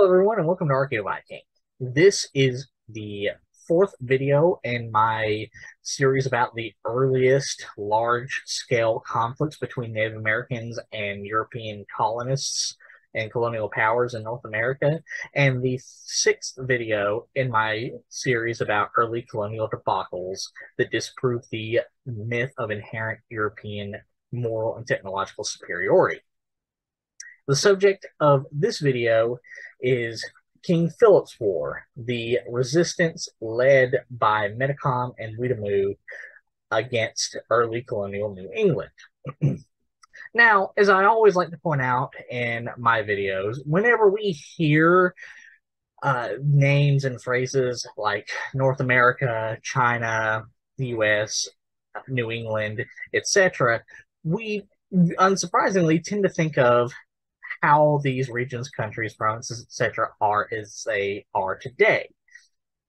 Hello, everyone, and welcome to Archaeoviking. This is the fourth video in my series about the earliest large-scale conflicts between Native Americans and European colonists and colonial powers in North America, and the sixth video in my series about early colonial debacles that disprove the myth of inherent European moral and technological superiority. The subject of this video is King Philip's War, the resistance led by Metacom and Weetamoo against early colonial New England. now, as I always like to point out in my videos, whenever we hear uh, names and phrases like North America, China, the US, New England, etc., we unsurprisingly tend to think of how these regions, countries, provinces, etc., are as they are today,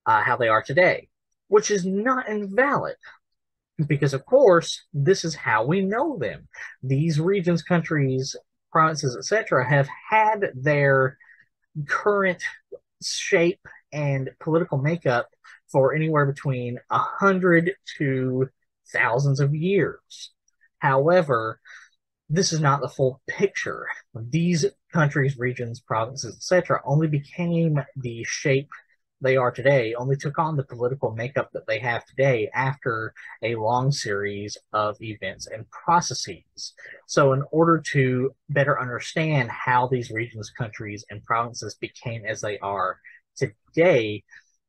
uh, how they are today, which is not invalid. Because, of course, this is how we know them. These regions, countries, provinces, etc., have had their current shape and political makeup for anywhere between a hundred to thousands of years. However, this is not the full picture. These countries, regions, provinces, etc., only became the shape they are today, only took on the political makeup that they have today after a long series of events and processes. So, in order to better understand how these regions, countries, and provinces became as they are today,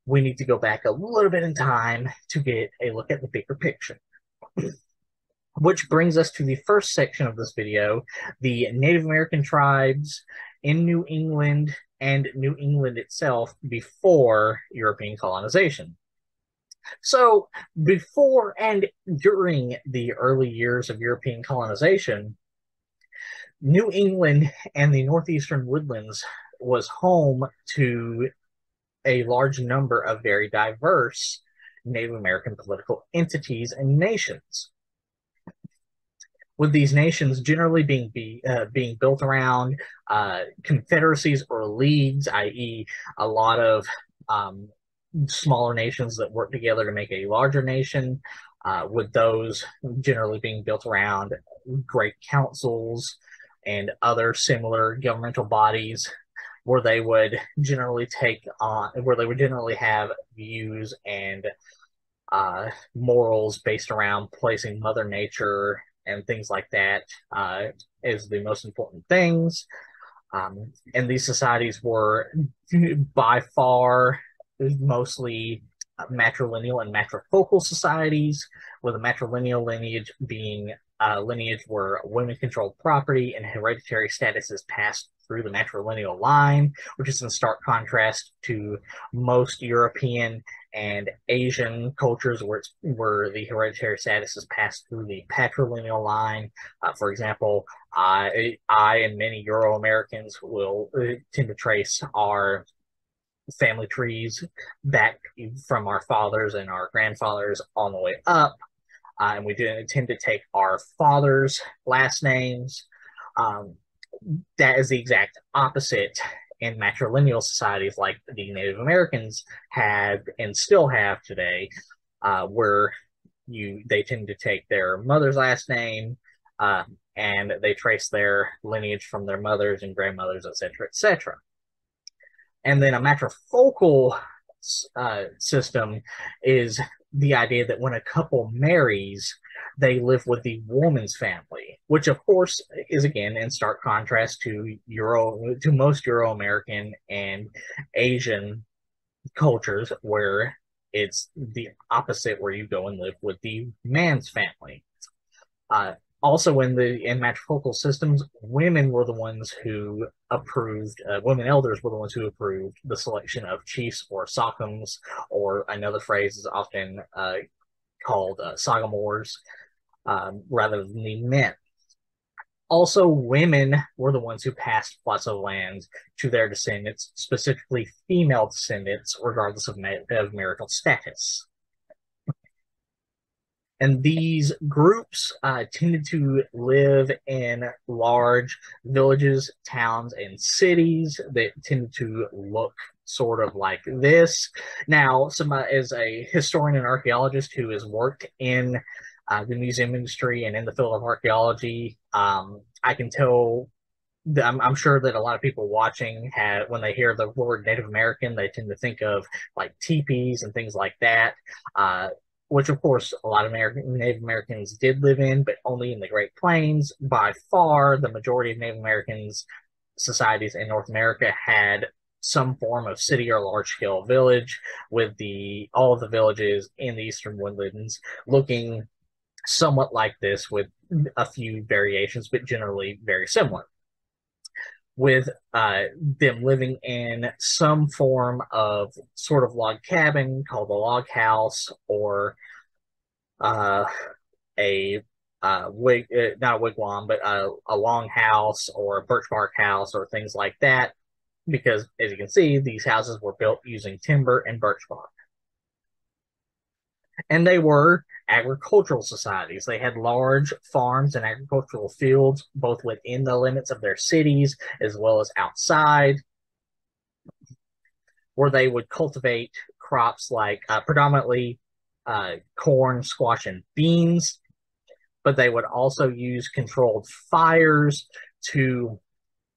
we need to go back a little bit in time to get a look at the bigger picture. Which brings us to the first section of this video, the Native American tribes in New England and New England itself before European colonization. So, before and during the early years of European colonization, New England and the northeastern woodlands was home to a large number of very diverse Native American political entities and nations with these nations generally being be, uh, being built around uh, confederacies or leagues, i.e., a lot of um, smaller nations that work together to make a larger nation. Uh, with those generally being built around great councils and other similar governmental bodies where they would generally take on where they would generally have views and uh, morals based around placing mother nature and things like that uh, is the most important things. Um, and these societies were by far mostly matrilineal and matrifocal societies, with a matrilineal lineage being a lineage where women controlled property and hereditary status is passed through the matrilineal line, which is in stark contrast to most European and Asian cultures where it's where the hereditary status is passed through the patrilineal line. Uh, for example, I I and many Euro Americans will uh, tend to trace our family trees back from our fathers and our grandfathers on the way up. Uh, and we do intend to take our father's last names. Um, that is the exact opposite in matrilineal societies like the Native Americans had and still have today, uh, where you they tend to take their mother's last name uh, and they trace their lineage from their mothers and grandmothers, etc., etc. And then a matrifocal uh, system is the idea that when a couple marries, they live with the woman's family, which of course is again in stark contrast to Euro to most Euro American and Asian cultures where it's the opposite where you go and live with the man's family. Uh, also in the in matrifocal systems, women were the ones who approved. Uh, women elders were the ones who approved the selection of chiefs or sachems, or another phrase is often uh, called uh, sagamores, um, rather than the men. Also, women were the ones who passed plots of land to their descendants, specifically female descendants, regardless of, ma- of marital status. And these groups uh, tended to live in large villages, towns, and cities that tended to look sort of like this. Now, some uh, as a historian and archaeologist who has worked in uh, the museum industry and in the field of archaeology, um, I can tell. I'm, I'm, sure that a lot of people watching have, when they hear the word Native American, they tend to think of like teepees and things like that. Uh, which of course a lot of American, Native Americans did live in, but only in the Great Plains. By far, the majority of Native Americans societies in North America had some form of city or large scale village, with the all of the villages in the eastern woodlands looking somewhat like this, with a few variations, but generally very similar with uh, them living in some form of sort of log cabin called a log house or uh, a uh, wig, uh, not a wigwam, but a, a long house or a birch bark house or things like that. Because as you can see, these houses were built using timber and birch bark. And they were agricultural societies. They had large farms and agricultural fields, both within the limits of their cities as well as outside, where they would cultivate crops like uh, predominantly uh, corn, squash, and beans. But they would also use controlled fires to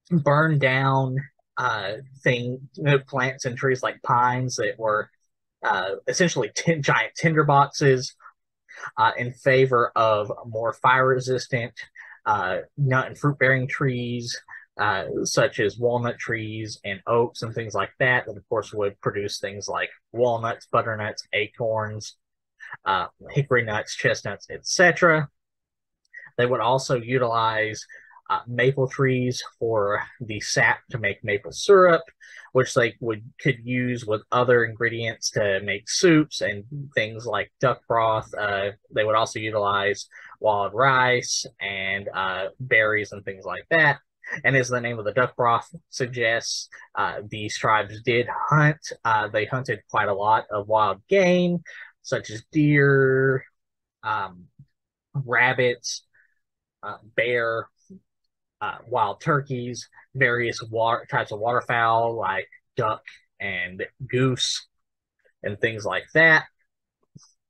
burn down uh, thing plants and trees like pines that were uh, essentially t- giant tinder boxes uh, in favor of more fire resistant uh, nut and fruit bearing trees, uh, such as walnut trees and oaks and things like that, that of course would produce things like walnuts, butternuts, acorns, uh, hickory nuts, chestnuts, etc. They would also utilize uh, maple trees for the sap to make maple syrup, which they would could use with other ingredients to make soups and things like duck broth. Uh, they would also utilize wild rice and uh, berries and things like that. And as the name of the duck broth suggests, uh, these tribes did hunt. Uh, they hunted quite a lot of wild game, such as deer, um, rabbits, uh, bear, uh, wild turkeys, various water, types of waterfowl like duck and goose, and things like that.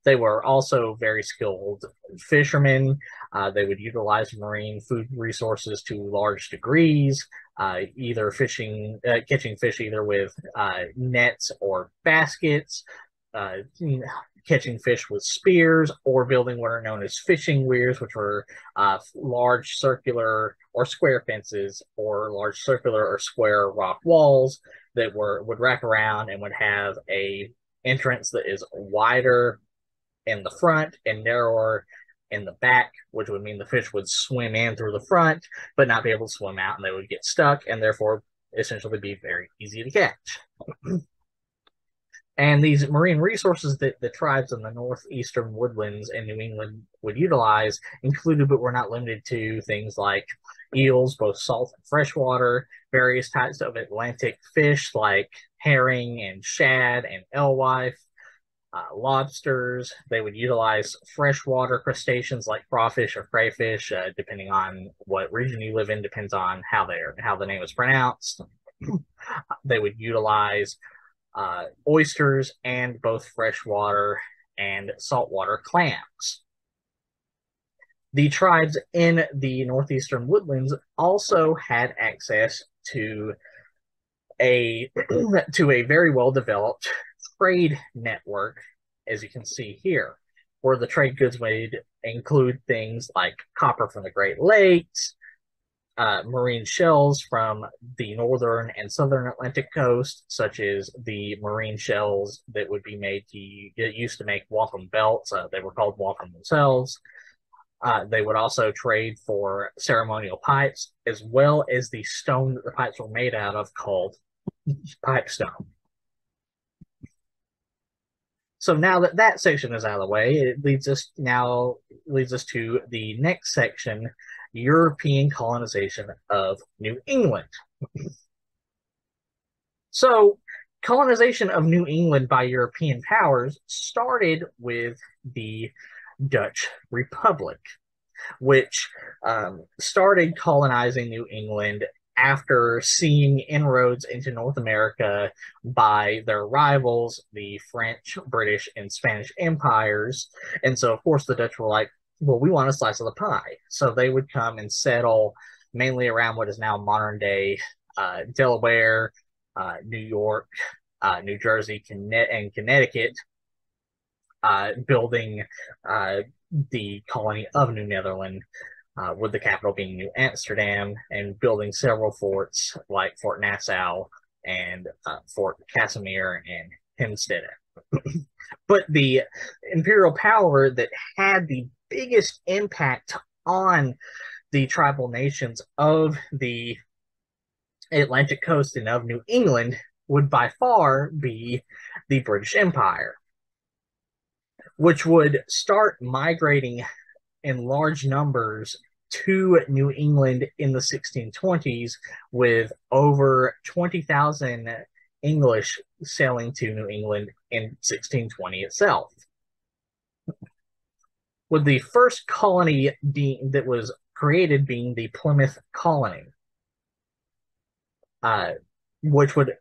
They were also very skilled fishermen. Uh, they would utilize marine food resources to large degrees, uh, either fishing, uh, catching fish either with uh, nets or baskets, catching fish with spears or building what are known as fishing weirs, which were uh, large circular or square fences or large circular or square rock walls that were would wrap around and would have a entrance that is wider in the front and narrower in the back, which would mean the fish would swim in through the front but not be able to swim out and they would get stuck and therefore essentially be very easy to catch. And these marine resources that the tribes in the northeastern woodlands in New England would utilize included, but were not limited to, things like eels, both salt and freshwater, various types of Atlantic fish like herring and shad and alewife, uh, lobsters. They would utilize freshwater crustaceans like crawfish or crayfish, uh, depending on what region you live in, depends on how they're how the name is pronounced. they would utilize uh, oysters and both freshwater and saltwater clams. The tribes in the northeastern woodlands also had access to a to a very well developed trade network, as you can see here, where the trade goods would include things like copper from the Great Lakes, uh, marine shells from the northern and southern Atlantic coast, such as the marine shells that would be made to get used to make wampum belts. Uh, they were called wampum themselves. Uh, they would also trade for ceremonial pipes, as well as the stone that the pipes were made out of, called pipestone. So now that that section is out of the way, it leads us now leads us to the next section, European colonization of New England. so, colonization of New England by European powers started with the Dutch Republic, which um, started colonizing New England after seeing inroads into North America by their rivals, the French, British, and Spanish empires. And so, of course, the Dutch were like, well, we want a slice of the pie. So they would come and settle mainly around what is now modern day uh, Delaware, uh, New York, uh, New Jersey, and Connecticut, uh, building uh, the colony of New Netherland uh, with the capital being New Amsterdam, and building several forts like Fort Nassau and Fort Casimir and Hempstead. but the imperial power that had the biggest impact on the tribal nations of the Atlantic coast and of New England would by far be the British Empire, which would start migrating in large numbers to New England in the 1620s, with over 20,000 English sailing to New England in 1620 itself. With the first colony being, that was created being the Plymouth colony, uh, which would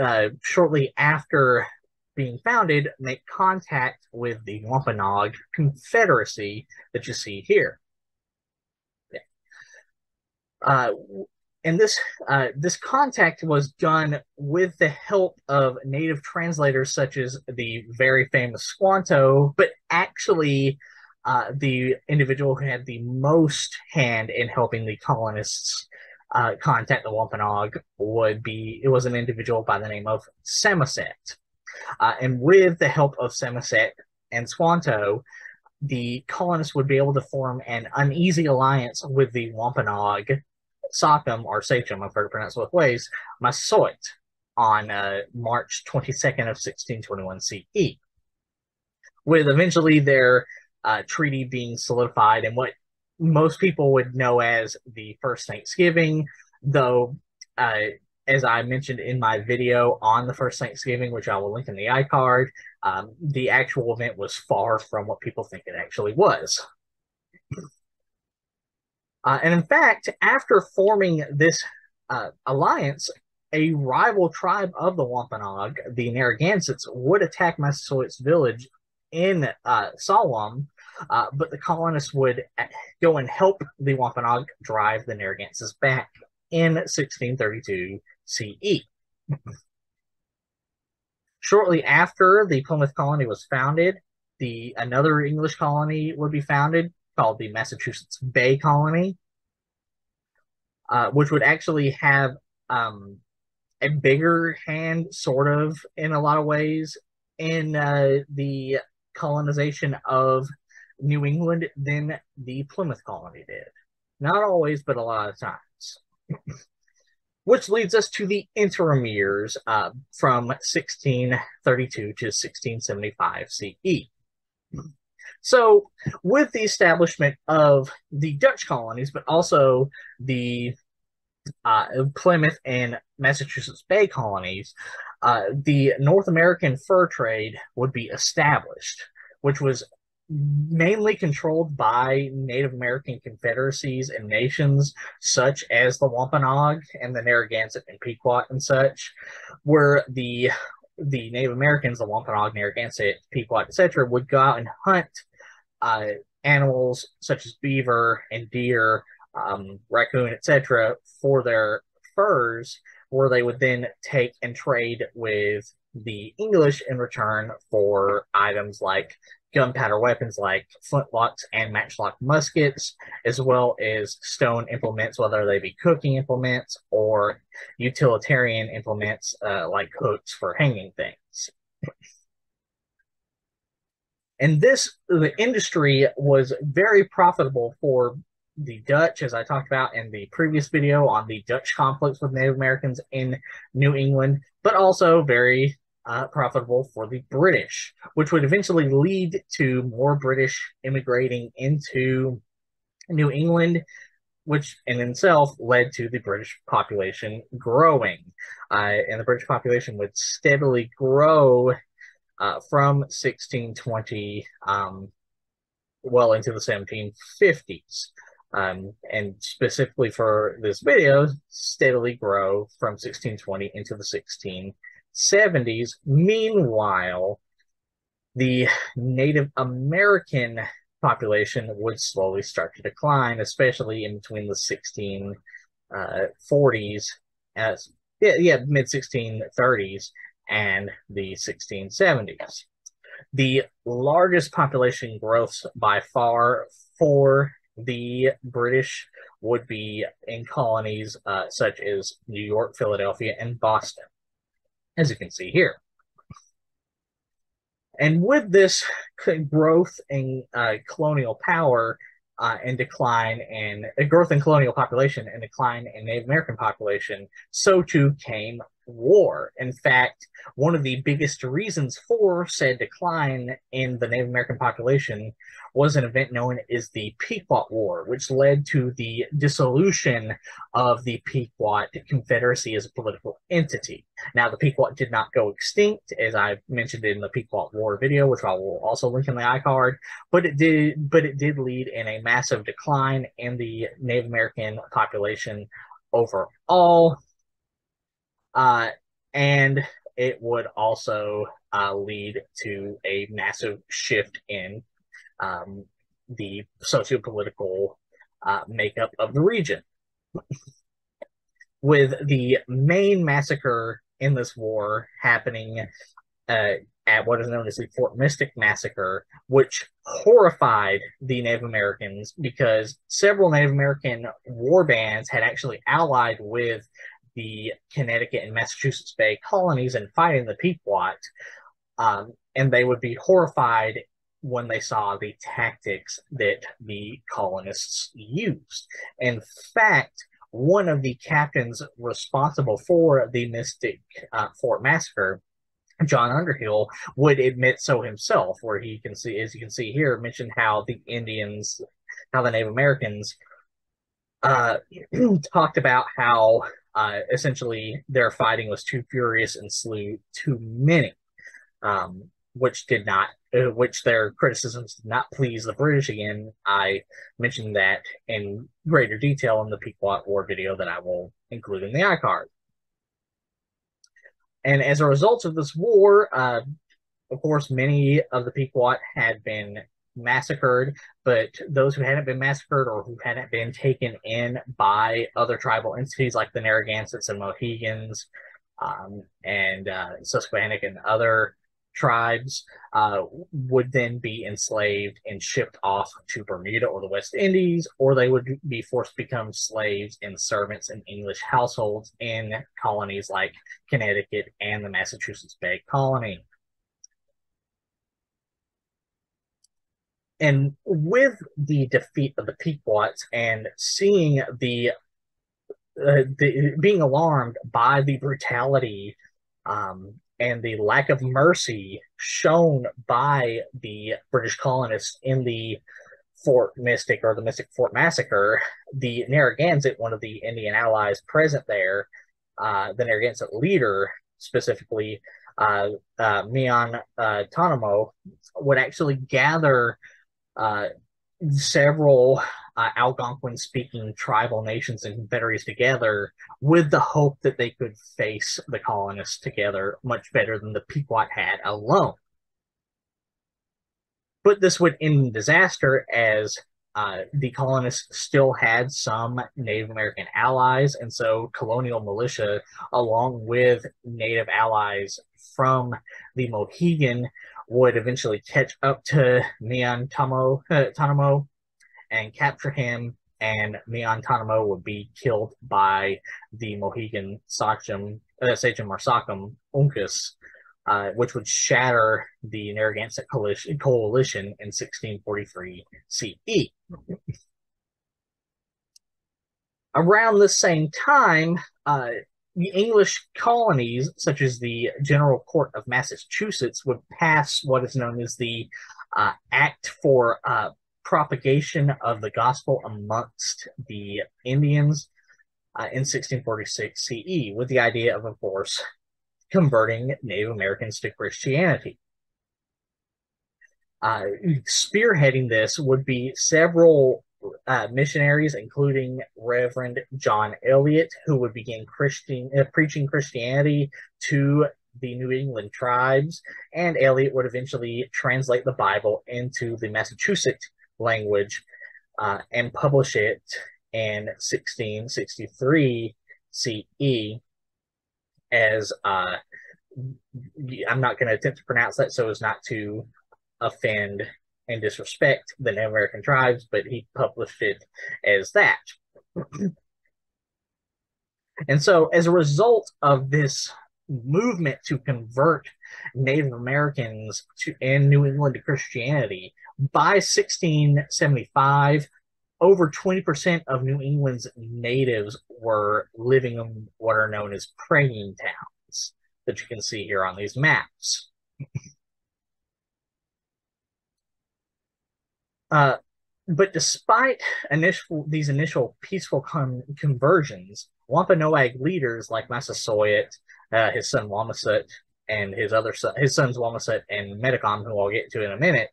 uh, shortly after being founded make contact with the Wampanoag Confederacy that you see here. Uh, and this uh, this contact was done with the help of native translators such as the very famous Squanto, but actually uh, the individual who had the most hand in helping the colonists uh, contact the Wampanoag would be it was an individual by the name of Samoset, uh, and with the help of Samoset and Squanto, the colonists would be able to form an uneasy alliance with the Wampanoag Sachem or Sachem, I've heard it pronounced both ways, Massasoit on uh, March 22nd of 1621 CE, with eventually their uh, treaty being solidified and what most people would know as the first Thanksgiving, though, uh, as I mentioned in my video on the first Thanksgiving, which I will link in the iCard, um, the actual event was far from what people think it actually was. Uh, and in fact, after forming this uh, alliance, a rival tribe of the Wampanoag, the Narragansetts, would attack Massasoit's village in uh, Salwam, uh, but the colonists would uh, go and help the Wampanoag drive the Narragansetts back in 1632 CE. Shortly after the Plymouth colony was founded, the another English colony would be founded called the Massachusetts Bay Colony, uh, which would actually have um, a bigger hand, sort of, in a lot of ways, in uh, the colonization of New England than the Plymouth colony did. Not always, but a lot of times. Which leads us to the interim years uh, from 1632 to 1675 CE. So, with the establishment of the Dutch colonies, but also the uh, Plymouth and Massachusetts Bay colonies, uh, the North American fur trade would be established, which was mainly controlled by Native American confederacies and nations such as the Wampanoag and the Narragansett and Pequot and such, where the the Native Americans, the Wampanoag, Narragansett, Pequot, etc., would go out and hunt uh, animals such as beaver and deer, um, raccoon, etc., for their furs, where they would then take and trade with the English in return for items like gunpowder weapons like flintlocks and matchlock muskets, as well as stone implements, whether they be cooking implements or utilitarian implements uh, like hooks for hanging things. And this, the industry was very profitable for the Dutch, as I talked about in the previous video on the Dutch conflicts with Native Americans in New England, but also very uh, profitable for the British, which would eventually lead to more British immigrating into New England, which in itself led to the British population growing. Uh, and the British population would steadily grow uh, from 1620 um, well into the 1750s. Um, and specifically for this video, steadily grow from 1620 into the 1670s. Meanwhile, the Native American population would slowly start to decline, especially in between the 1640s, uh, as yeah, yeah mid 1630s and the 1670s. The largest population growths by far for the British would be in colonies uh, such as New York, Philadelphia, and Boston, as you can see here. And with this growth in uh, colonial power uh, and decline and uh, growth in colonial population and decline in Native American population, so too came war. In fact, one of the biggest reasons for said decline in the Native American population was an event known as the Pequot War, which led to the dissolution of the Pequot Confederacy as a political entity. Now, the Pequot did not go extinct, as I mentioned in the Pequot War video, which I will also link in the iCard, but it did, but it did lead in a massive decline in the Native American population overall. Uh, and it would also uh, lead to a massive shift in um, the sociopolitical uh, makeup of the region. With the main massacre in this war happening uh, at what is known as the Fort Mystic Massacre, which horrified the Native Americans because several Native American war bands had actually allied with the Connecticut and Massachusetts Bay colonies and fighting the Pequot. Um, and they would be horrified when they saw the tactics that the colonists used. In fact, one of the captains responsible for the Mystic uh, Fort Massacre, John Underhill, would admit so himself, where he can see, as you can see here, mentioned how the Indians, how the Native Americans uh, talked about how uh, essentially their fighting was too furious and slew too many, um, which did not, uh, which their criticisms did not please the British. Again, I mentioned that in greater detail in the Pequot War video that I will include in the iCard. And as a result of this war, uh, of course, many of the Pequot had been massacred, but those who hadn't been massacred or who hadn't been taken in by other tribal entities like the Narragansetts and Mohegans um, and uh, Susquehannock and other tribes uh, would then be enslaved and shipped off to Bermuda or the West Indies, or they would be forced to become slaves and servants in English households in colonies like Connecticut and the Massachusetts Bay Colony. And with the defeat of the Pequots and seeing the, uh, the being alarmed by the brutality um, and the lack of mercy shown by the British colonists in the Fort Mystic or the Mystic Fort Massacre, the Narragansett, one of the Indian allies present there, uh, the Narragansett leader specifically, uh, uh, Mian uh, Tanamo, would actually gather uh, several uh, Algonquin speaking tribal nations and confederacies together with the hope that they could face the colonists together much better than the Pequot had alone. But this would end in disaster as uh, the colonists still had some Native American allies, and so colonial militia, along with Native allies from the Mohegan, would eventually catch up to Mian Tamo, uh, Tanamo and capture him, and Mian Tanamo would be killed by the Mohegan Sachem, uh, Sachem or Sachem Uncas, uh, which would shatter the Narragansett coalition, coalition in 1643 CE. Around the same time, uh, the English colonies, such as the General Court of Massachusetts, would pass what is known as the uh, Act for uh, Propagation of the Gospel amongst the Indians uh, in 1646 CE, with the idea of, of course, converting Native Americans to Christianity. Uh, spearheading this would be several uh, missionaries, including Reverend John Eliot, who would begin Christian uh, preaching Christianity to the New England tribes, and Eliot would eventually translate the Bible into the Massachusetts language uh, and publish it in 1663 CE as uh, I'm not going to attempt to pronounce that so as not to offend and disrespect the Native American tribes, but he published it as that. and so, as a result of this movement to convert Native Americans to in New England to Christianity, by 1675, over 20% of New England's natives were living in what are known as praying towns that you can see here on these maps. Uh, but despite initial these initial peaceful con- conversions, Wampanoag leaders like Massasoit, uh, his son Wamasut, and his other son, his sons Wamasut and Metacom, who I'll get to in a minute,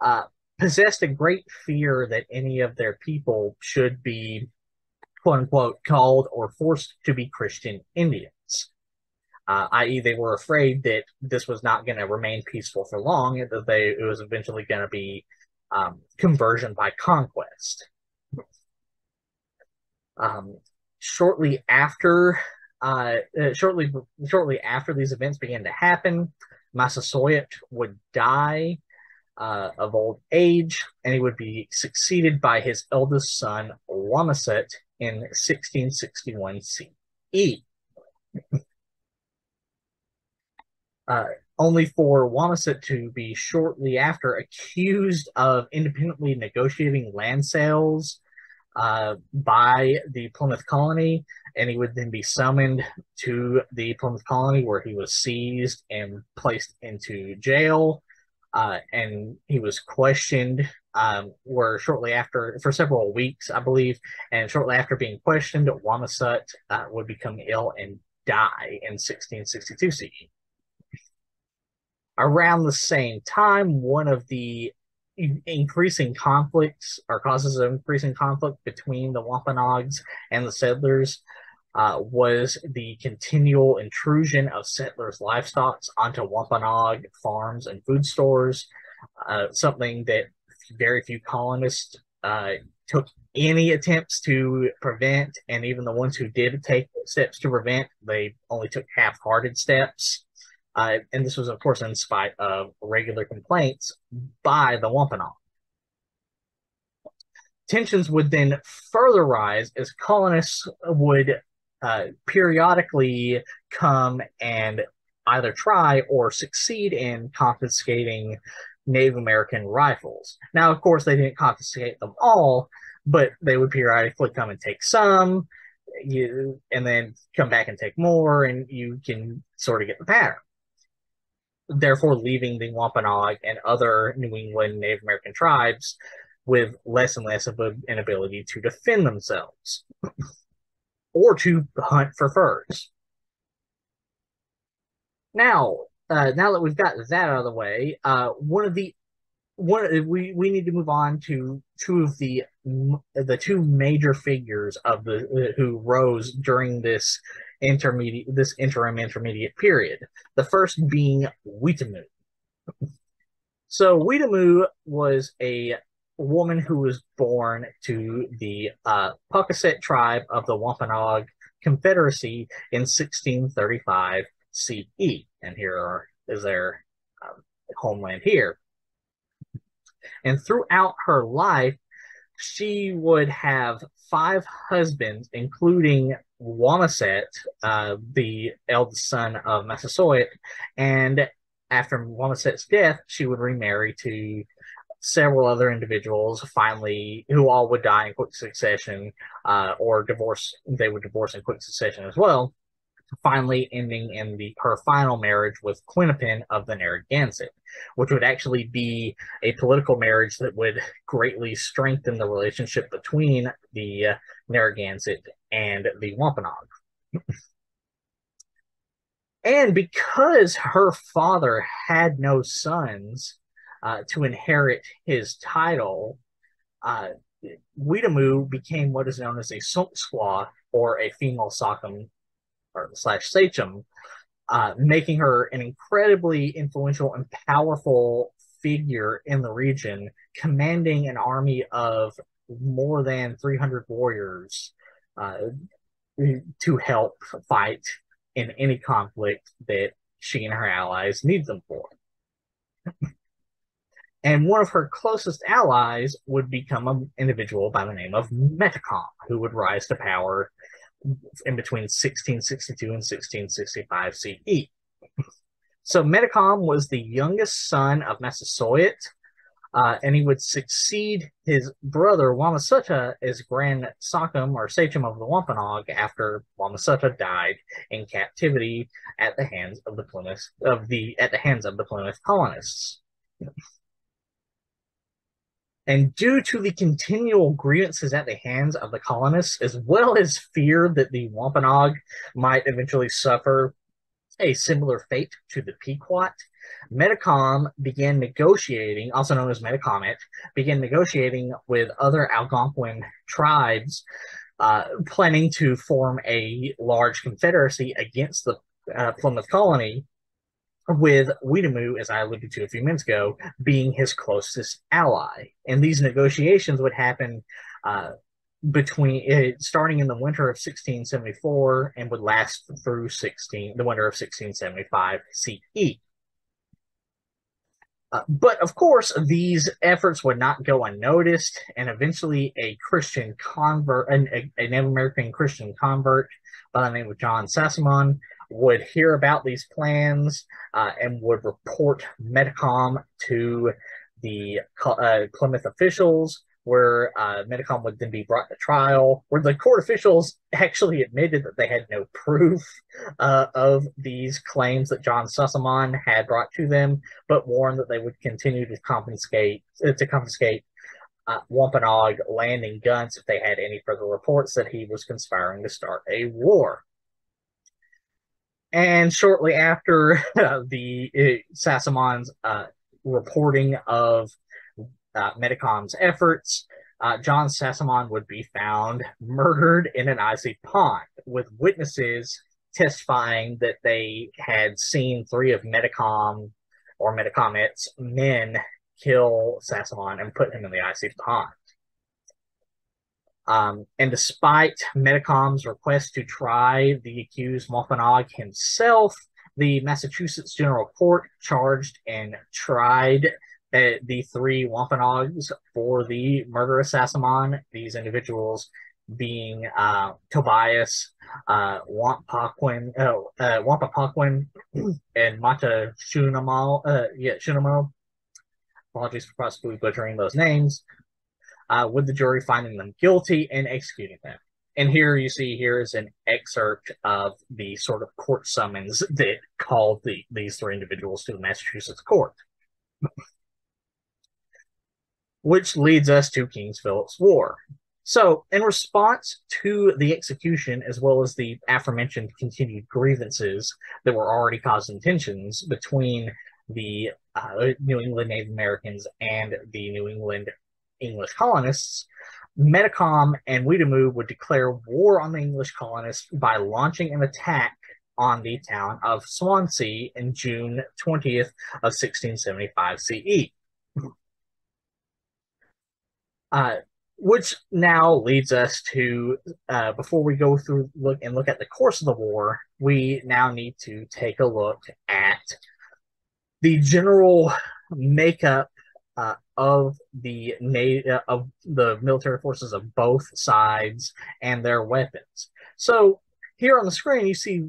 uh, possessed a great fear that any of their people should be, quote unquote, called or forced to be Christian Indians. Uh, i.e., they were afraid that this was not going to remain peaceful for long, that they it was eventually going to be um, conversion by conquest. Um, shortly after, uh, uh, shortly shortly after these events began to happen, Massasoit would die uh, of old age, and he would be succeeded by his eldest son, Wamasut, in 1661 CE. uh, only for Wamasut to be shortly after accused of independently negotiating land sales uh, by the Plymouth colony, and he would then be summoned to the Plymouth colony where he was seized and placed into jail uh, and he was questioned um, were shortly after for several weeks, I believe, and shortly after being questioned, Wamasut uh, would become ill and die in 1662 CE. Around the same time, one of the increasing conflicts or causes of increasing conflict between the Wampanoags and the settlers uh, was the continual intrusion of settlers' livestock onto Wampanoag farms and food stores, uh, something that very few colonists uh, took any attempts to prevent, and even the ones who did take steps to prevent, they only took half-hearted steps. Uh, and this was, of course, in spite of regular complaints by the Wampanoag. Tensions would then further rise as colonists would uh, periodically come and either try or succeed in confiscating Native American rifles. Now, of course, they didn't confiscate them all, but they would periodically come and take some, you, and then come back and take more, and you can sort of get the pattern. Therefore, leaving the Wampanoag and other New England Native American tribes with less and less of an ability to defend themselves or to hunt for furs. Now, uh, now that we've got that out of the way, uh, one of the one we we need to move on to two of the the two major figures of the uh, who rose during this intermediate this interim intermediate period. The first being Weetamoo. So Weetamoo was a woman who was born to the uh, tribe of the Wampanoag Confederacy in 1635 CE. And here are, is their um, homeland here. And throughout her life, she would have five husbands, including Wamasut, uh, the eldest son of Massasoit. And after Wamasut's death, she would remarry to several other individuals finally who all would die in quick succession uh, or divorce they would divorce in quick succession as well finally ending in the her final marriage with Quinnapin of the Narragansett, which would actually be a political marriage that would greatly strengthen the relationship between the uh, Narragansett and the Wampanoag. and because her father had no sons, uh, to inherit his title, uh, became what is known as a Songsquaw or a female Sockham or slash Sachem, uh, making her an incredibly influential and powerful figure in the region, commanding an army of more than 300 warriors uh, to help fight in any conflict that she and her allies need them for. and one of her closest allies would become an individual by the name of Metacom, who would rise to power in between 1662 and 1665 CE. So Metacom was the youngest son of Massasoit, uh, and he would succeed his brother Wamasuta as Grand Sachem or Sachem of the Wampanoag after Wamasuta died in captivity at the hands of the Plymouth of the at the hands of the Plymouth colonists. And due to the continual grievances at the hands of the colonists, as well as fear that the Wampanoag might eventually suffer a similar fate to the Pequot, Metacom began negotiating, also known as Metacomet, began negotiating with other Algonquin tribes, uh, planning to form a large confederacy against the uh, Plymouth colony with Weetamoo, as I alluded to a few minutes ago, being his closest ally. And these negotiations would happen uh, between uh, starting in the winter of 1674 and would last through 16 the winter of 1675 CE. Uh, but of course, these efforts would not go unnoticed, and eventually, a Christian convert, an, a, a Native American Christian convert by the name of John Sassamon, would hear about these plans uh, and would report Metacom to the uh, Plymouth officials, where uh, Metacom would then be brought to trial, where the court officials actually admitted that they had no proof uh, of these claims that John Sassamon had brought to them, but warned that they would continue to confiscate uh, to confiscate uh, Wampanoag landing guns if they had any further reports that he was conspiring to start a war. And shortly after uh, the uh, Sassamon's uh, reporting of uh, Metacom's efforts, uh, John Sassamon would be found murdered in an icy pond, with witnesses testifying that they had seen three of Metacom or Metacomet's men kill Sassamon and put him in the icy pond. Um, and despite Metacom's request to try the accused Wampanoag himself, the Massachusetts General Court charged and tried uh, the three Wampanoags for the murder of Sassamon. These individuals being uh, Tobias, uh, Wampaquin, oh, uh, and Mata Shunamo. Uh, yeah, Shunamo. Apologies for possibly butchering those names uh, with the jury finding them guilty and executing them. And here you see here is an excerpt of the sort of court summons that called the, these three individuals to the Massachusetts court. Which leads us to King Philip's War. So, in response to the execution, as well as the aforementioned continued grievances that were already causing tensions between the uh, New England Native Americans and the New England English colonists, Metacom and Weetamoo would declare war on the English colonists by launching an attack on the town of Swansea in June 20th of 1675 CE. Uh, which now leads us to, uh, before we go through look and look at the course of the war, we now need to take a look at the general makeup uh, of the uh, of the military forces of both sides and their weapons. So here on the screen, you see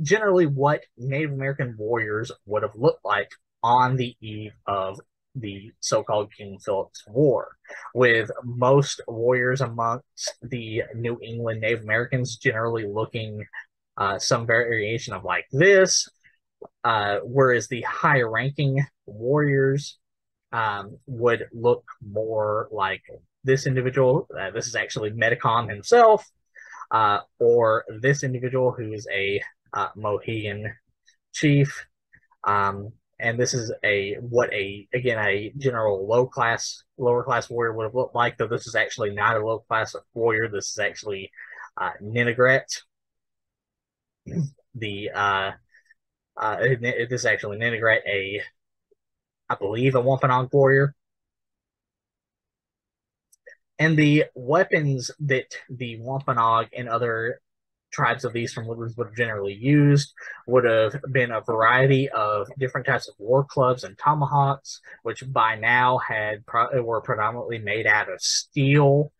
generally what Native American warriors would have looked like on the eve of the so-called King Philip's War, with most warriors amongst the New England Native Americans generally looking uh, some variation of like this, uh, whereas the higher-ranking warriors um, would look more like this individual. Uh, this is actually Metacom himself, uh, or this individual who is a uh, Mohegan chief. Um, and this is a what a again a general low class lower class warrior would have looked like though this is actually not a low class warrior this is actually uh, Ninigret the uh uh this is actually Ninigret a I believe a Wampanoag warrior and the weapons that the Wampanoag and other tribes of the Eastern Woodlands would have generally used would have been a variety of different types of war clubs and tomahawks, which by now had pro- were predominantly made out of steel,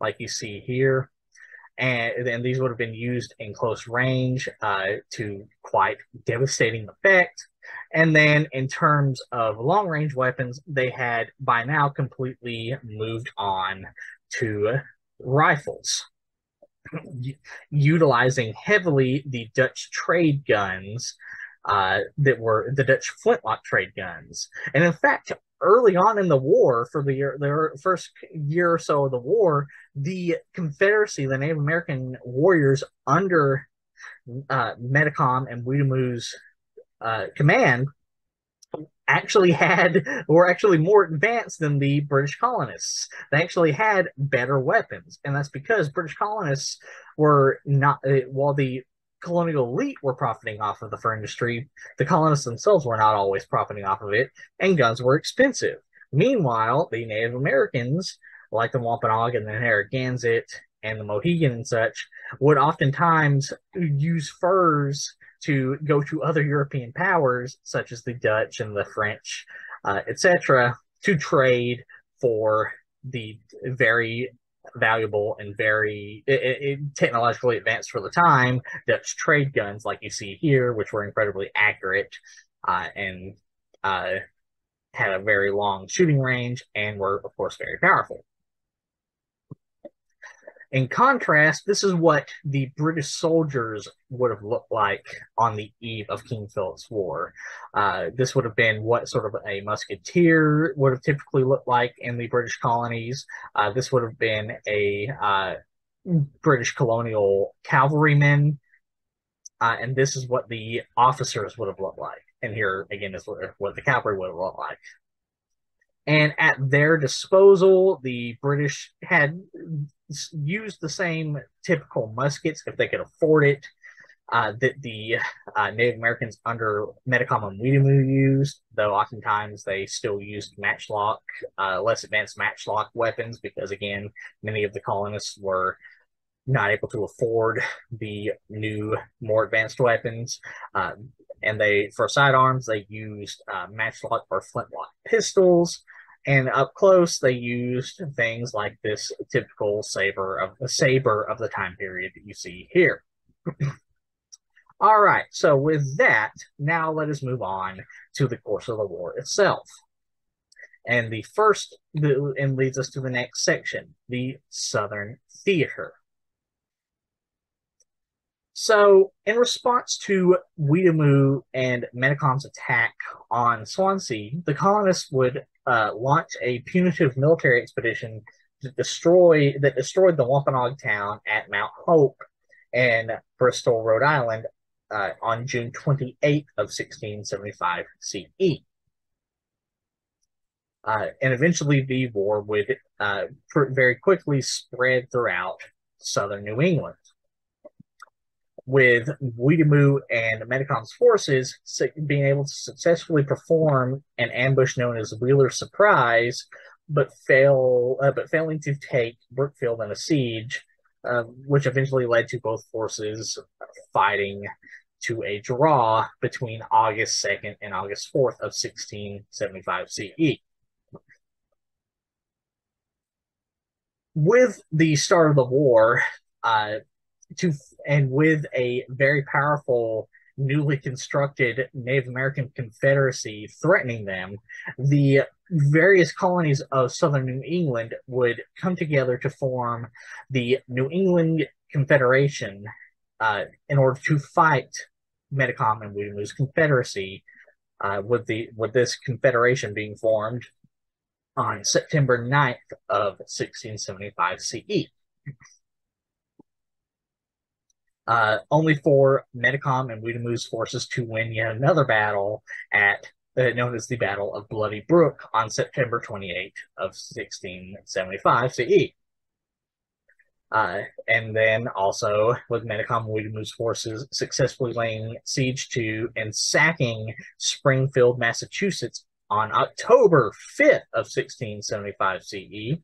like you see here. And then these would have been used in close range uh, to quite devastating effect. And then in terms of long range weapons, they had by now completely moved on to rifles utilizing heavily the Dutch trade guns uh, that were the Dutch flintlock trade guns. And in fact, early on in the war, for the year, the first year or so of the war, the Confederacy, the Native American warriors under uh, Metacom and Weetamoo's uh, command, actually had were actually more advanced than the British colonists. They actually had better weapons, and that's because British colonists were not uh, while the colonial elite were profiting off of the fur industry, the colonists themselves were not always profiting off of it, and guns were expensive. Meanwhile, the Native Americans, like the Wampanoag and the Narragansett and the Mohegan and such, would oftentimes use furs to go to other European powers, such as the Dutch and the French, uh, etc., to trade for the very valuable and very it, it, technologically advanced for the time Dutch trade guns, like you see here, which were incredibly accurate uh, and uh, had a very long shooting range and were, of course, very powerful. In contrast, this is what the British soldiers would have looked like on the eve of King Philip's War. Uh, this would have been what sort of a musketeer would have typically looked like in the British colonies. Uh, this would have been a uh, British colonial cavalryman. Uh, and this is what the officers would have looked like. And here again is what the cavalry would have looked like. And at their disposal, the British had used the same typical muskets if they could afford it uh, that the uh, Native Americans under Metacom and Weetamoo used, though oftentimes they still used matchlock, uh, less advanced matchlock weapons because, again, many of the colonists were not able to afford the new, more advanced weapons. And they, for sidearms, they used uh, matchlock or flintlock pistols. And up close, they used things like this typical saber of the saber of the time period that you see here. All right, so with that, now let us move on to the course of the war itself. And the first, and leads us to the next section, the Southern Theater. So, in response to Weetamoo and Metacom's attack on Swansea, the colonists would uh, launch a punitive military expedition to destroy that destroyed the Wampanoag town at Mount Hope in Bristol, Rhode Island, uh, on June 28th of 1675 CE. Uh, and eventually, the war would uh, very quickly spread throughout southern New England with Weetamoo and Metacom's forces being able to successfully perform an ambush known as Wheeler's Surprise, but fail, uh, but failing to take Brookfield in a siege, uh, which eventually led to both forces fighting to a draw between August 2nd and August 4th of 1675 CE. With the start of the war, uh, to and with a very powerful newly constructed Native American Confederacy threatening them, the various colonies of southern New England would come together to form the New England Confederation uh, in order to fight Metacom and Weetamoo's Confederacy, uh, with the with this confederation being formed on September 9th of 1675 CE uh, only for Metacom and Weetamoo's forces to win yet another battle at uh, known as the Battle of Bloody Brook on September 28 of 1675 CE. Uh, and then also with Metacom Weetamoo's forces successfully laying siege to and sacking Springfield, Massachusetts on October 5th of 1675 CE.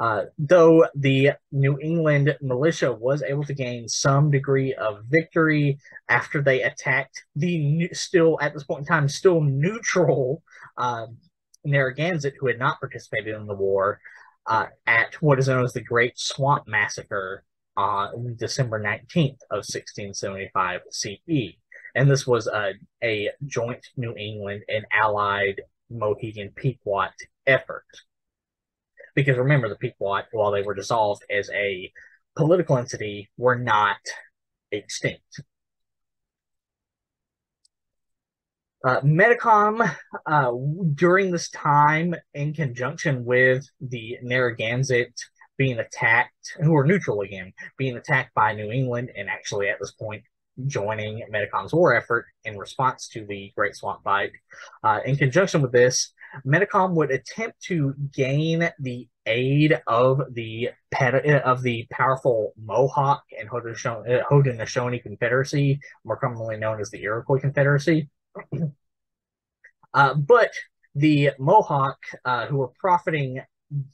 Uh, though the New England militia was able to gain some degree of victory after they attacked the still, at this point in time, still neutral uh, Narragansett, who had not participated in the war, uh, at what is known as the Great Swamp Massacre on December 19th of 1675 CE. And this was a, a joint New England and Allied Mohegan Pequot effort. Because remember, the Pequot, while they were dissolved as a political entity, were not extinct. Uh, Metacom, uh, during this time, in conjunction with the Narragansett being attacked, who were neutral again, being attacked by New England, and actually at this point joining Metacom's war effort in response to the Great Swamp Fight. Uh, in conjunction with this, Metacom would attempt to gain the aid of the of the powerful Mohawk and Haudenosaunee Confederacy, more commonly known as the Iroquois Confederacy. uh, but the Mohawk, uh, who were profiting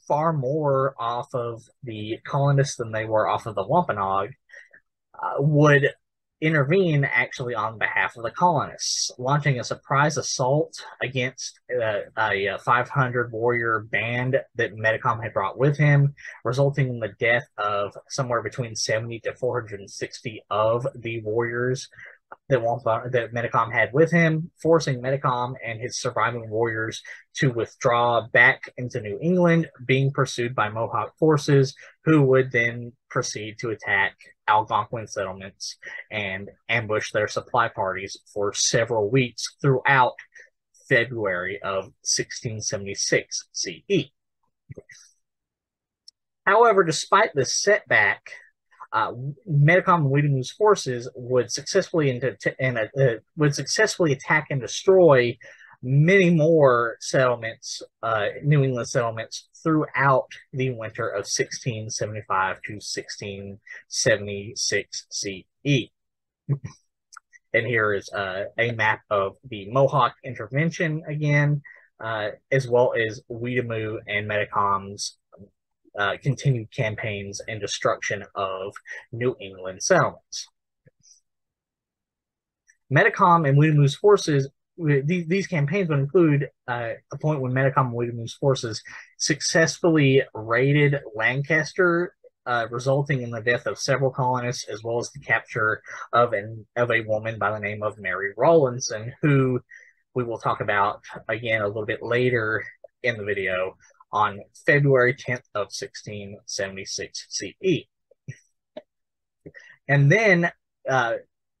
far more off of the colonists than they were off of the Wampanoag, uh, would intervene actually on behalf of the colonists, launching a surprise assault against uh, a, a 500 warrior band that Metacom had brought with him, resulting in the death of somewhere between 70 to 460 of the warriors that that Metacom had with him, forcing Metacom and his surviving warriors to withdraw back into New England, being pursued by Mohawk forces, who would then proceed to attack Algonquin settlements and ambush their supply parties for several weeks throughout February of 1676 CE. However, despite this setback, uh, Metacom and forces would successfully into and uh, would successfully attack and destroy many more settlements, uh, New England settlements, throughout the winter of 1675 to 1676 CE. and here is uh, a map of the Mohawk intervention again, uh, as well as Weetamoo and Metacom's uh, continued campaigns and destruction of New England settlements. Metacom and Weetamoo's forces, these, these campaigns would include uh, a point when Metacom and Weetamoo's forces successfully raided Lancaster, uh, resulting in the death of several colonists, as well as the capture of an of a woman by the name of Mary Rowlandson, who we will talk about again a little bit later in the video on February 10th of 1676 CE. And then uh,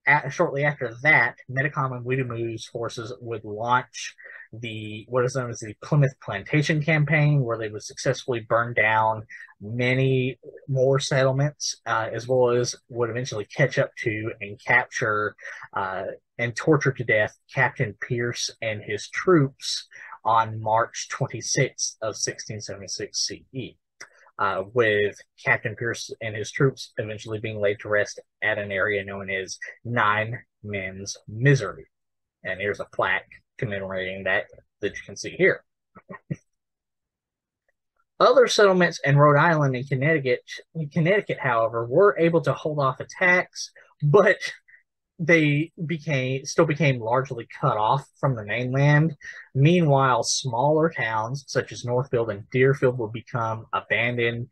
at, shortly after that, Metacom and Weetamoo's forces would launch the what is known as the Plymouth Plantation Campaign, where they would successfully burn down many more settlements, uh, as well as would eventually catch up to and capture uh, and torture to death Captain Pierce and his troops on March 26th of 1676 CE. Uh, with Captain Pierce and his troops eventually being laid to rest at an area known as Nine Men's Misery. And here's a plaque commemorating that that you can see here. Other settlements in Rhode Island and Connecticut, Connecticut, however, were able to hold off attacks, but they became still became largely cut off from the mainland. Meanwhile, smaller towns such as Northfield and Deerfield would become abandoned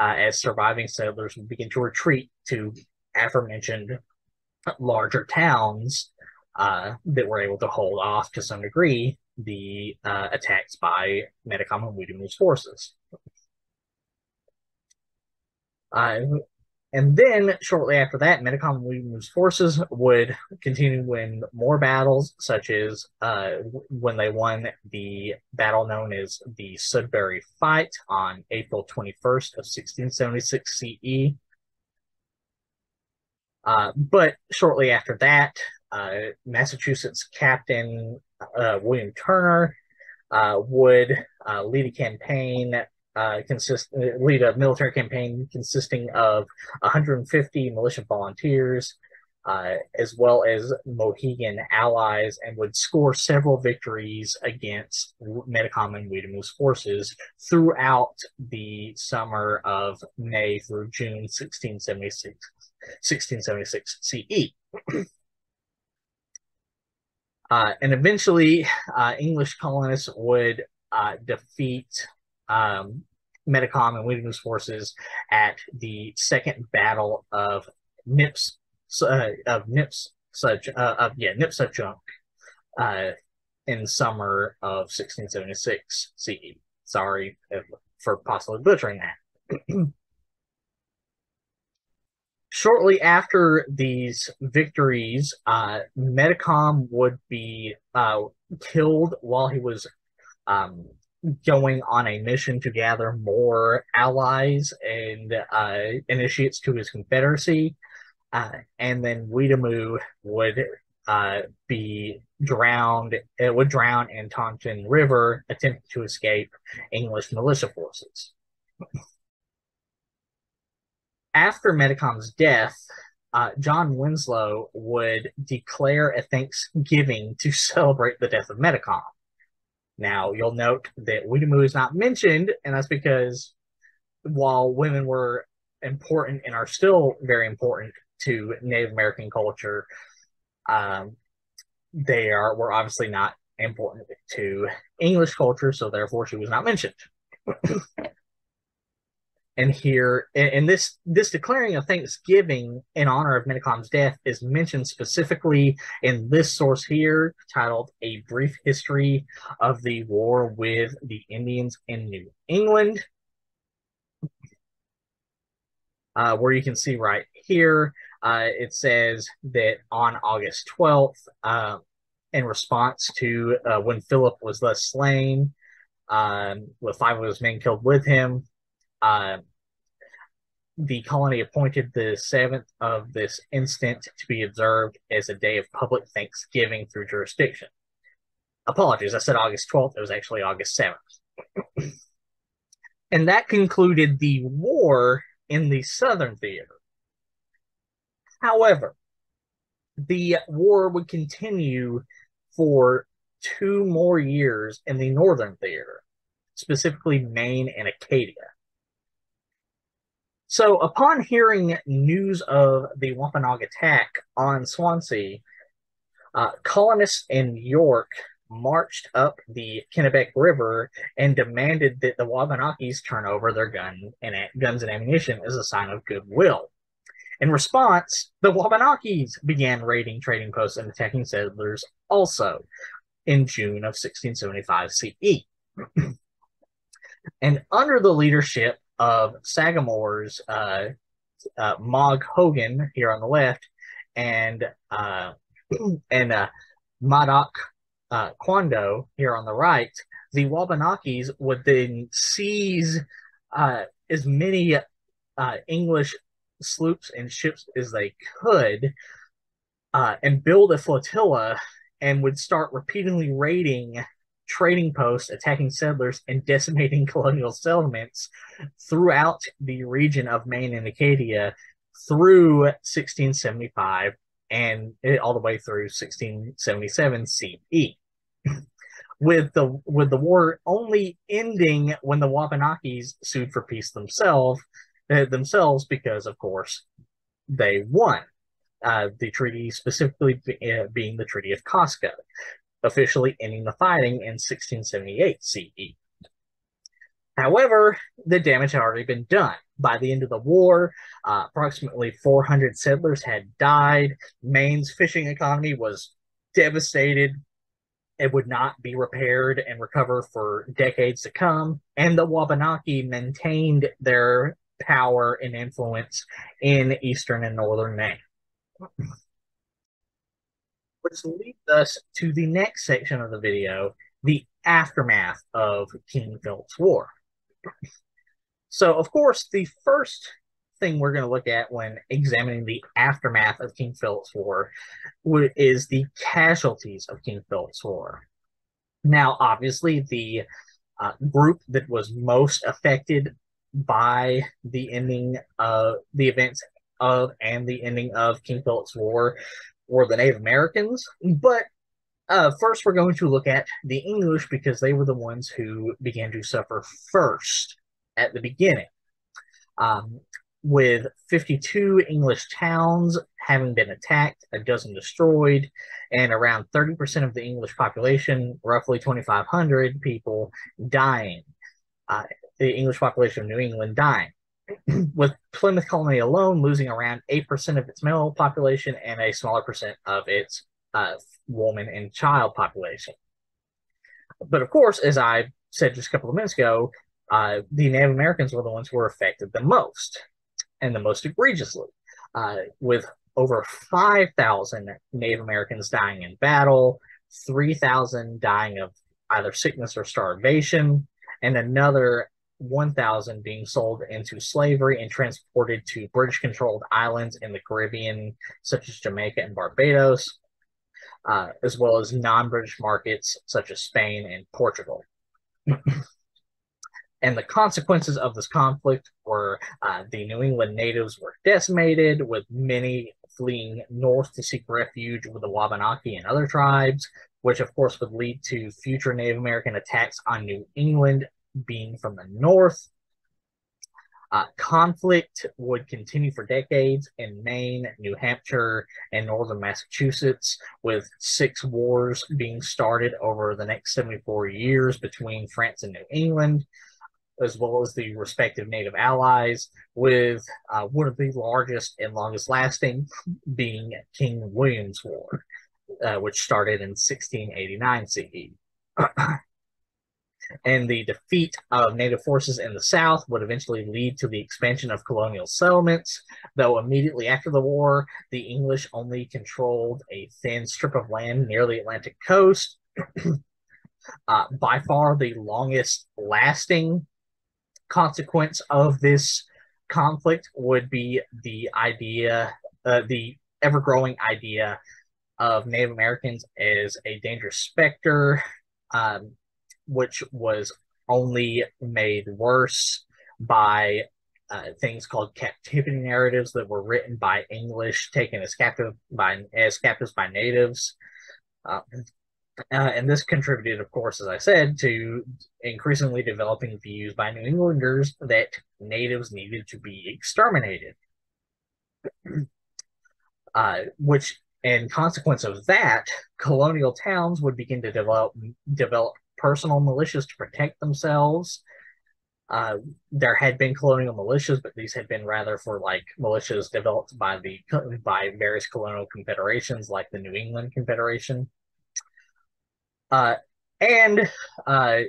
uh, as surviving settlers would begin to retreat to aforementioned larger towns uh, that were able to hold off to some degree the uh, attacks by Metacom and Weetamoo's forces. Uh, and then shortly after that, Metacom Weetamoo's forces would continue win more battles, such as uh, when they won the battle known as the Sudbury Fight on April 21st of 1676 CE. Uh, but shortly after that, uh, Massachusetts Captain uh, William Turner uh, would uh, lead a campaign uh, consist lead a military campaign consisting of 150 militia volunteers, uh, as well as Mohegan allies, and would score several victories against Metacom and Weetamoo's forces throughout the summer of May through June 1676, 1676 CE. Uh, and eventually, uh, English colonists would uh, defeat um, Metacom and Weetamoo's forces at the Second Battle of Nips uh, of Nips such uh, of yeah Nipsachunk uh, in summer of 1676 CE. Sorry if, for possibly butchering that. Shortly after these victories, uh, Metacom would be uh, killed while he was um, going on a mission to gather more allies and uh, initiates to his confederacy. Uh, and then Weetamoo would uh, be drowned, it would drown in Taunton River, attempting to escape English militia forces. After Metacom's death, uh, John Winslow would declare a Thanksgiving to celebrate the death of Metacom. Now, you'll note that Weetamoo is not mentioned, and that's because while women were important and are still very important to Native American culture, um, they are were obviously not important to English culture, so therefore she was not mentioned. and here, and this this declaring of Thanksgiving in honor of Metacom's death is mentioned specifically in this source here, titled "A Brief History of the War with the Indians in New England." Uh, where you can see right here uh, it says that on August 12th, uh, in response to uh, when Philip was thus slain, um, with five of his men killed with him, uh, the colony appointed the 7th of this instant to be observed as a day of public thanksgiving through jurisdiction. Apologies, I said August 12th, it was actually August 7th. and that concluded the war in the Southern Theater. However, the war would continue for two more years in the Northern Theater, specifically Maine and Acadia. So, upon hearing news of the Wampanoag attack on Swansea, uh, colonists in York marched up the Kennebec River and demanded that the Wabanakis turn over their gun and guns and ammunition as a sign of goodwill. In response, the Wabanakis began raiding trading posts and attacking settlers also in June of 1675 CE. and under the leadership of Sagamore's uh, uh, Mog Hogan here on the left and uh, and uh, Madoc uh, Quando here on the right, the Wabanakis would then seize uh, as many uh, English sloops and ships as they could uh, and build a flotilla and would start repeatedly raiding trading posts, attacking settlers, and decimating colonial settlements throughout the region of Maine and Acadia through 1675 and all the way through 1677 CE. with the with the war only ending when the Wabanakis sued for peace themselves uh, themselves because, of course, they won. Uh, the treaty specifically be, uh, being the Treaty of Casco, officially ending the fighting in 1678 CE. However, the damage had already been done. By the end of the war, uh, approximately 400 settlers had died. Maine's fishing economy was devastated. It would not be repaired and recover for decades to come. And the Wabanaki maintained their power and influence in eastern and northern Maine. Which leads us to the next section of the video, the aftermath of King Philip's War. So, of course, the first thing we're going to look at when examining the aftermath of King Philip's War is the casualties of King Philip's War. Now, obviously, the uh, group that was most affected by the ending of the events of and the ending of King Philip's War were the Native Americans. But uh, first, we're going to look at the English because they were the ones who began to suffer first at the beginning. Um, with 52 English towns having been attacked, a dozen destroyed, and around 30% of the English population, roughly 2,500 people, dying. Uh, the English population of New England dying. with Plymouth Colony alone losing around 8% of its male population and a smaller percent of its uh, woman and child population. But of course, as I said just a couple of minutes ago, uh, the Native Americans were the ones who were affected the most and the most egregiously, uh, with over 5,000 Native Americans dying in battle, 3,000 dying of either sickness or starvation, and another 1,000 being sold into slavery and transported to British controlled islands in the Caribbean, such as Jamaica and Barbados, uh, as well as non British markets such as Spain and Portugal. and the consequences of this conflict were uh, the New England natives were decimated, with many fleeing north to seek refuge with the Wabanaki and other tribes, which of course would lead to future Native American attacks on New England being from the north. Uh, conflict would continue for decades in Maine, New Hampshire, and northern Massachusetts, with six wars being started over the next 74 years between France and New England, as well as the respective native allies, with uh, one of the largest and longest lasting being King William's War, uh, which started in 1689 CE. and the defeat of native forces in the South would eventually lead to the expansion of colonial settlements, though immediately after the war, the English only controlled a thin strip of land near the Atlantic coast. uh, by far the longest lasting consequence of this conflict would be the idea, uh, the ever growing idea of Native Americans as a dangerous specter. Um, which was only made worse by uh, things called captivity narratives that were written by English, taken as captive by as captives by natives. Uh, uh, and this contributed, of course, as I said, to increasingly developing views by New Englanders that natives needed to be exterminated. Uh, which, in consequence of that, colonial towns would begin to develop develop personal militias to protect themselves. Uh, there had been colonial militias, but these had been rather for like militias developed by the by various colonial confederations, like the New England Confederation, uh, and uh,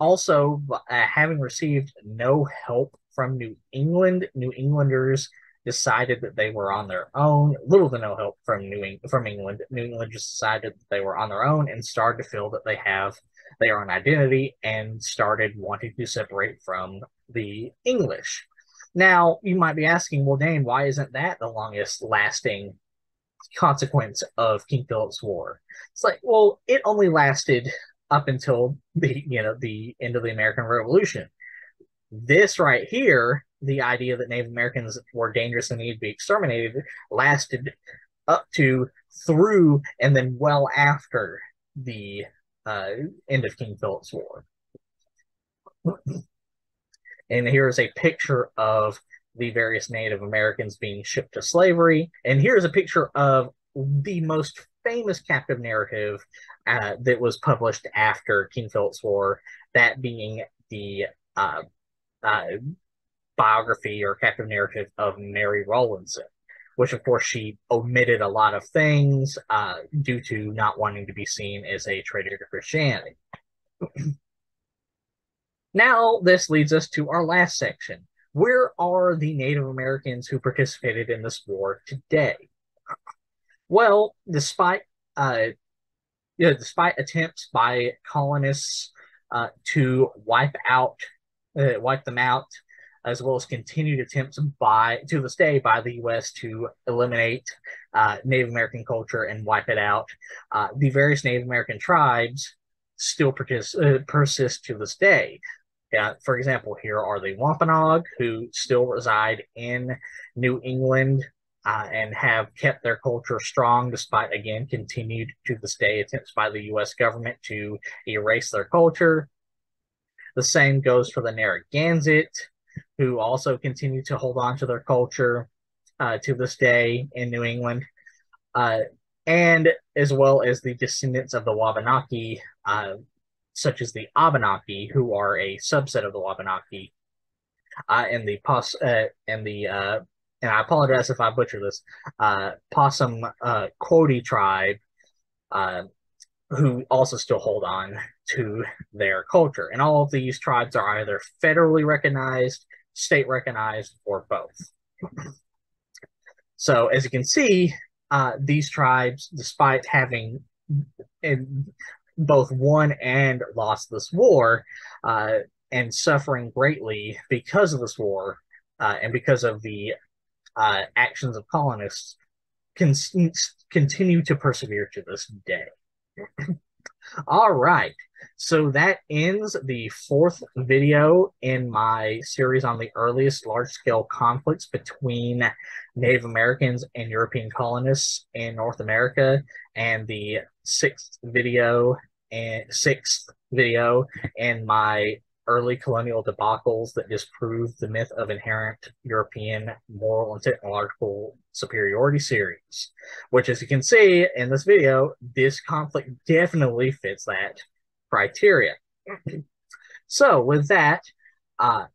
also uh, having received no help from New England, New Englanders decided that they were on their own. Little to no help from New Eng- from England. New England just decided that they were on their own and started to feel that they have their own identity and started wanting to separate from the English. Now, you might be asking, well, Dane, why isn't that the longest lasting consequence of King Philip's War? It's like, well, it only lasted up until the you know the end of the American Revolution. This right here, the idea that Native Americans were dangerous and needed to be exterminated, lasted up to, through, and then well after the uh, end of King Philip's War. and here is a picture of the various Native Americans being shipped to slavery. And here's a picture of the most famous captive narrative uh, that was published after King Philip's War, that being the uh, uh, biography or captive narrative of Mary Rowlandson which of course she omitted a lot of things uh, due to not wanting to be seen as a traitor to Christianity. now, this leads us to our last section. Where are the Native Americans who participated in this war today? Well, despite uh, you know, despite attempts by colonists uh, to wipe out, uh, wipe them out as well as continued attempts by to this day by the U.S. to eliminate uh, Native American culture and wipe it out. Uh, the various Native American tribes still uh, persist to this day. For example, here are the Wampanoag, who still reside in New England uh, and have kept their culture strong despite, again, continued to this day attempts by the U.S. government to erase their culture. The same goes for the Narragansett, who also continue to hold on to their culture uh, to this day in New England. Uh, and as well as the descendants of the Wabanaki, uh, such as the Abenaki, who are a subset of the Wabanaki, uh, and the pos uh, and the uh, and I apologize if I butcher this Possum uh, Quoddy tribe, who also still hold on to their culture, and all of these tribes are either federally recognized, state recognized, or both. so as you can see, uh, these tribes, despite having in both won and lost this war uh, and suffering greatly because of this war uh, and because of the uh, actions of colonists continue to persevere to this day. All right. So that ends the fourth video in my series on the earliest large-scale conflicts between Native Americans and European colonists in North America, and the sixth video and sixth video in my early colonial debacles that disprove the myth of inherent European moral and technological superiority series, which as you can see in this video, this conflict definitely fits that criteria. so with that, uh,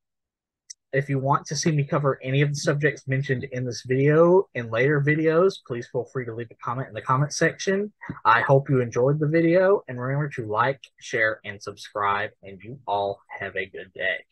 if you want to see me cover any of the subjects mentioned in this video in later videos, please feel free to leave a comment in the comment section. I hope you enjoyed the video and remember to like, share, and subscribe, and you all have a good day.